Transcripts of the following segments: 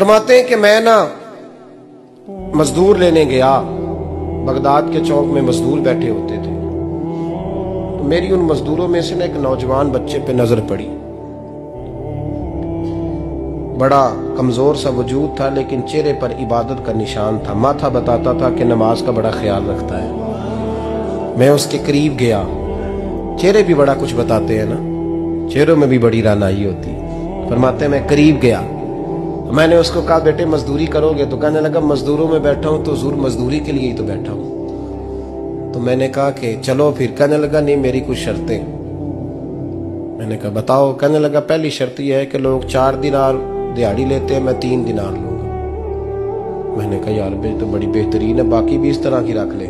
फरमाते हैं कि मैं ना मजदूर लेने गया। बगदाद के चौक में मजदूर बैठे होते थे। तो मेरी उन मजदूरों में से ना एक नौजवान बच्चे पे नज़र पड़ी। बड़ा कमज़ोर सा वजूद था, लेकिन चेहरे पर इबादत का निशान था। माथा बताता था कि नमाज़ का बड़ा ख्याल रखता है। मैं उसके करीब गया। चेहरे भी बड़ा कुछ बताते हैं ना। चेहरों में भी बड़ी रानाई होती। फरमाते मैं करीब गया। मैंने उसको कहा, बेटे, मजदूरी करोगे तो? कहने लगा, मजदूरों में बैठा हूँ तो ज़रूर मजदूरी के लिए ही तो बैठा हूँ। तो मैंने कहा कि, चलो फिर। कहने लगा, नहीं, मेरी कुछ शर्तें मैंने कहा, बताओ। कहने लगा, पहली शर्त यह है कि लोग चार दिन दिहाड़ी लेते हैं, मैं तीन दिनार लूँगा। मैंने कहा, यार बे तो बड़ी बेहतरीन है, बाकी भी इस तरह की रख ले।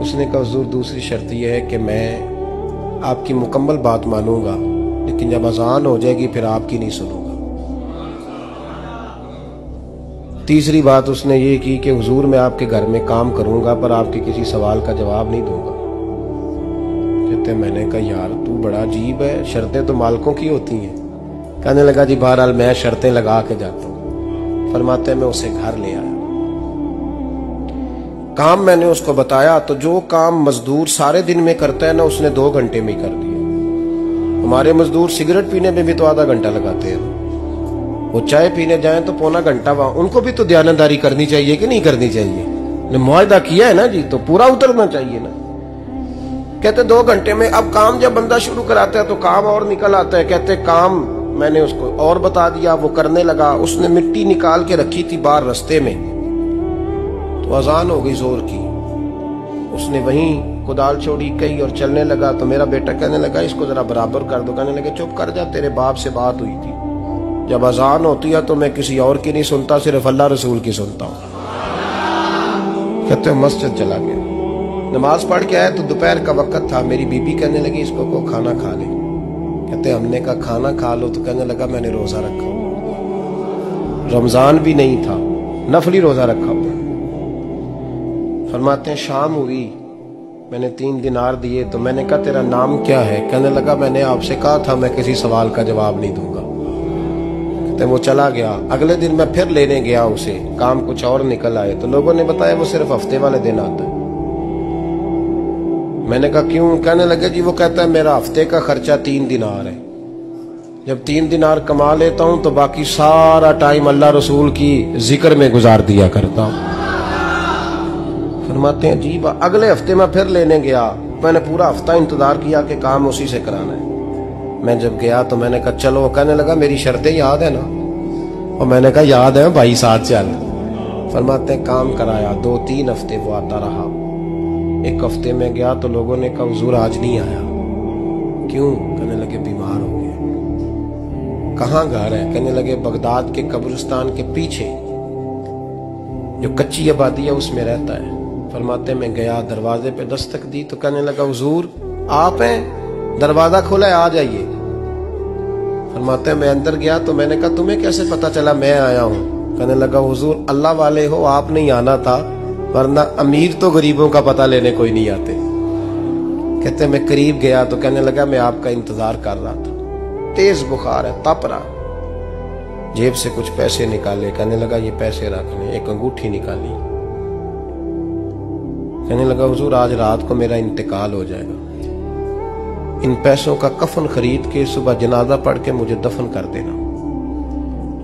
उसने कहा, हजूर, दूसरी शर्त यह है कि मैं आपकी मुकम्मल बात मानूँगा, लेकिन जब अजान हो जाएगी, फिर आपकी नहीं सुनूँगा। तीसरी बात उसने ये की कि हुजूर, मैं आपके घर में काम करूँगा, पर आपके किसी सवाल का जवाब नहीं दूँगा। कहते, मैंने कहा, यार, तू बड़ा अजीब है, शर्तें तो मालकों की होती हैं। कहने लगा, जी, बहरहाल, मैं शर्तें लगा के जाता हूँ। फरमाते, मैं उसे घर ले आया काम मैंने उसको बताया तो जो काम मजदूर सारे दिन में करता है, ना उसने दो घंटे में कर दिया। हमारे मजदूर सिगरेट पीने में भी तो आधा घंटा लगाते हैं। वो चाय पीने जाए तो पौना घंटा वहाँ। उनको भी तो ध्यानदारी करनी चाहिए कि नहीं करनी चाहिए? मुआदा किया है ना जी तो पूरा उतरना चाहिए ना। कहते दो घंटे में अब काम जब बंदा शुरू कराता है तो काम और निकल आता है। कहते काम, मैंने उसको और बता दिया, वो करने लगा। उसने मिट्टी निकाल के रखी थी बाहर रस्ते में। तो अजान हो गई ज़ोर की। उसने वहीं कुदाल छोड़ी, कही और चलने लगा। तो मेरा बेटा कहने लगा, इसको जरा बराबर कर दो। कहने लगे, चुप कर जा, तेरे बाप से बात हुई थी। जब अजान होती है तो मैं किसी और की नहीं सुनता, सिर्फ़ अल्लाह रसूल की सुनता हूँ। कहते मस्जिद चला गया। नमाज़ पढ़ के आया तो दोपहर का वक्त था, मेरी बीबी कहने लगी, इसको को खाना खा ले। कहते हमने कहा, खाना खा लो तो कहने लगा, मैंने रोजा रखा रमज़ान भी नहीं था, नफली रोजा रखा हुआ फरमाते हैं, शाम हुई, मैंने तीन दिनार दिए तो मैंने कहा, तेरा नाम क्या है? कहने लगा, मैंने आपसे कहा था, मैं किसी सवाल का जवाब नहीं दूँगा। कहते वो चला गया। अगले दिन मैं फिर लेने गया उसे। काम कुछ और निकल आए तो लोगों ने बताया वो सिर्फ़ हफ़्ते वाले दिन आता है। मैंने कहा, क्यों? कहने लगे, जी वो कहता है, मेरा हफ़्ते का खर्चा तीन दिनार है। जब तीन दिनार कमा लेता हूँ तो बाकी सारा टाइम अल्लाह रसूल की ज़िक्र में गुजार दिया करता हूँ। फरमाते हैं, जी अगले हफ़्ते में फिर लेने गया। मैंने पूरा हफ़्ता इंतज़ार किया कि काम उसी से कराना है। मैं जब गया तो मैंने कहा, चलो कहने लगा, मेरी शर्तें याद है ना? और मैंने कहा, याद है भाई साथ चल फरमाते काम कराया, दो तीन हफ़्ते वो आता रहा। एक हफ़्ते में गया तो लोगों ने कहा, हजूर, आज नहीं आया। क्यों? कहने लगे, बीमार हो गए। कहाँ घर है? कहने लगे, बगदाद के कब्रिस्तान के पीछे। जो कच्ची आबादी है उसमें रहता है। फरमाते में गया दरवाजे पे दस्तक दी तो कहने लगा, हजूर, आप हैं? दरवाज़ा खोला है, आ जाइए। फरमाते मैं अंदर गया तो मैंने कहा, तुम्हें कैसे पता चला? मैं आया हूँ। कहने लगा, हुजूर, अल्लाह वाले हो, आप नहीं आना था, वरना अमीर तो गरीबों का पता लेने कोई नहीं आते। कहते मैं करीब गया तो कहने लगा, मैं आपका इंतज़ार कर रहा था। तेज बुखार है, तप रहा। जेब से कुछ पैसे निकाले, कहने लगा, ये पैसे रखने एक अंगूठी निकाली। कहने लगा, हुजूर, आज रात को मेरा इंतकाल हो जाएगा। इन पैसों का कफन खरीद के सुबह जनाजा पढ़ के मुझे दफन कर देना।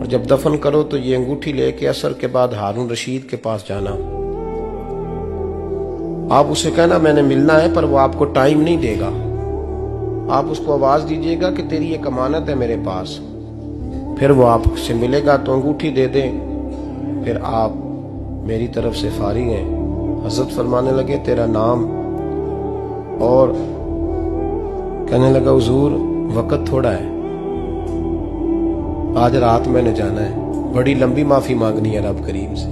और जब दफन करो तो ये अंगूठी लेके असर के बाद हारून रशीद के पास जाना। आप उसे कहना, मैंने मिलना है, पर वो आपको टाइम नहीं देगा। आप उसको आवाज़ दीजिएगा कि तेरी एक अमानत है मेरे पास। फिर वो आपसे मिलेगा तो अंगूठी दे दे। फिर आप मेरी तरफ़ से फारिग हैं। हज़रत फरमाने लगे, तेरा नाम और कहने लगा, हजूर, वक़्त थोड़ा है। आज रात मैंने जाना है। बड़ी लंबी माफ़ी मांगनी है रब करीम से।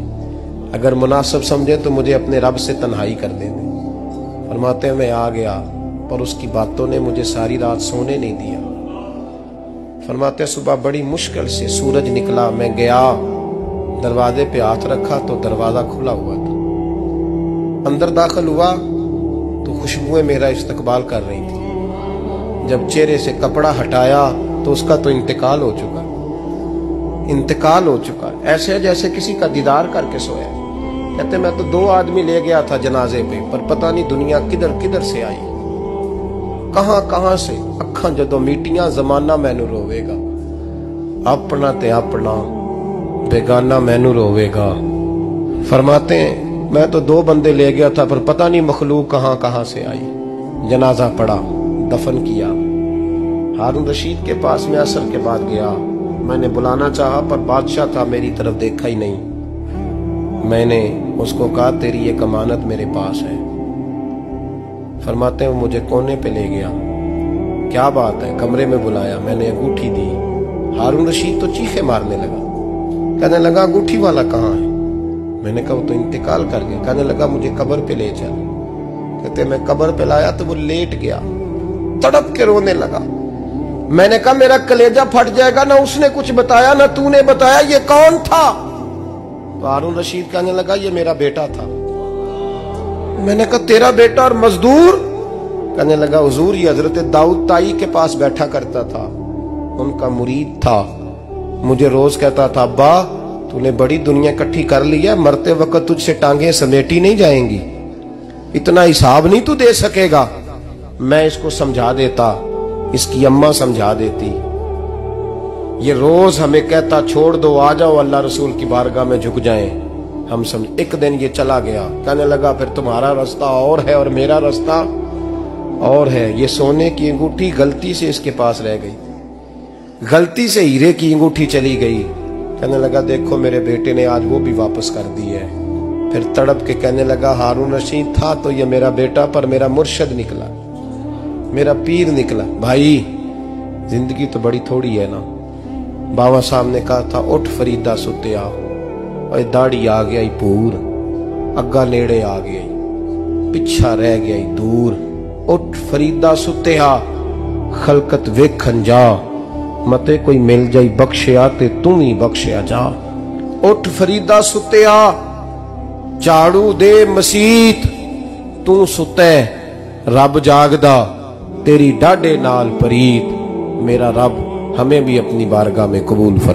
अगर मुनासिब समझे तो मुझे अपने रब से तन्हाई कर दे दे। फरमाते मैं आ गया, पर उसकी बातों ने मुझे सारी रात सोने नहीं दिया। फरमाते सुबह बड़ी मुश्किल से सूरज निकला, मैं गया। दरवाजे पे हाथ रखा तो दरवाज़ा खुला हुआ था। अंदर दाखिल हुआ तो खुशबुएँ मेरा इस्तकबाल कर रही थी। जब चेहरे से कपड़ा हटाया तो उसका तो इंतकाल हो चुका। इंतकाल हो चुका। ऐसे जैसे किसी का दीदार करके सोया। कहते, मैं तो दो आदमी ले गया था जनाजे पे, पर पता नहीं दुनिया किधर किधर से आई। कहाँ कहाँ से? अखा जो मीटियाँ, जमाना मैनू रोवेगा। अपना ते अपना, बेगाना मैनू रोवेगा। फरमाते हैं मैं तो दो बंदे ले गया था, पर पता नहीं मखलूक कहाँ कहाँ से आई। जनाजा पड़ा। दफन किया। हारून रशीद के पास में असर के बाद गया। मैंने बुलाना चाहा, पर बादशाह था मेरी तरफ़ देखा ही नहीं। मैंने उसको कहा, तेरी एक अमानत मेरे पास है। फरमाते हैं मुझे कोने पे ले गया। क्या बात है, कमरे में बुलाया, मैंने अंगूठी दी। हारून रशीद तो चीखे मारने लगा। कहने लगा, अंगूठी वाला कहाँ है? मैंने कहा, वो तो इंतकाल कर गया। कहने लगा, मुझे कबर पे ले चल। कहते, मैं कबर पे लाया तो वो लेट गया। तड़प के रोने लगा। मैंने कहा, मेरा कलेजा फट जाएगा, ना उसने कुछ बताया, ना तूने बताया, ये कौन था? तो हारून रशीद कहने लगा, ये मेरा बेटा था। मैंने कहा, तेरा बेटा और मजदूर? कहने लगा, हजूर, ये हज़रत दाऊद ताई के पास बैठा करता था। उनका मुरीद था। मुझे रोज कहता था, अब्बा, तूने बड़ी दुनिया इकट्ठी कर ली है, मरते वक्त तुझसे टांगे समेटी नहीं जाएँगी। इतना हिसाब नहीं तू दे सकेगा। मैं इसको समझा देता, इसकी अम्मा समझा देती। ये रोज हमें कहता, छोड़ दो, आ जाओ, अल्लाह रसूल की बारगाह में झुक जाएँ। हम समझ, एक दिन ये चला गया। कहने लगा, फिर तुम्हारा रास्ता और है और मेरा रास्ता और है। ये सोने की अंगूठी गलती से इसके पास रह गई। गलती से हीरे की अंगूठी चली गई। कहने लगा, देखो मेरे बेटे ने आज वो भी वापस कर दी है। फिर तड़प के कहने लगा, हारून रशीद था तो ये मेरा बेटा पर मेरा मुर्शद निकला। मेरा पीर निकला। भाई, ज़िंदगी तो बड़ी थोड़ी है ना। बाबा साहब ने कहा था, उठ फरीदा सुते आओ। और दाढ़ी आ गया पूर। अग्गा नेड़े आ गया पिछा रह गया दूर। उठ फरीदा सुते आ, खलकत वेखन जा। मते कोई मिल जाई बख्शिया तू ही बख्शया जा। उठ फरीदा सुते आ, झाड़ू दे मसीत। तू सुत, रब जागदा। तेरी डाढ़े नाल परीत मेरा रब हमें भी अपनी बारगाह में कबूल फर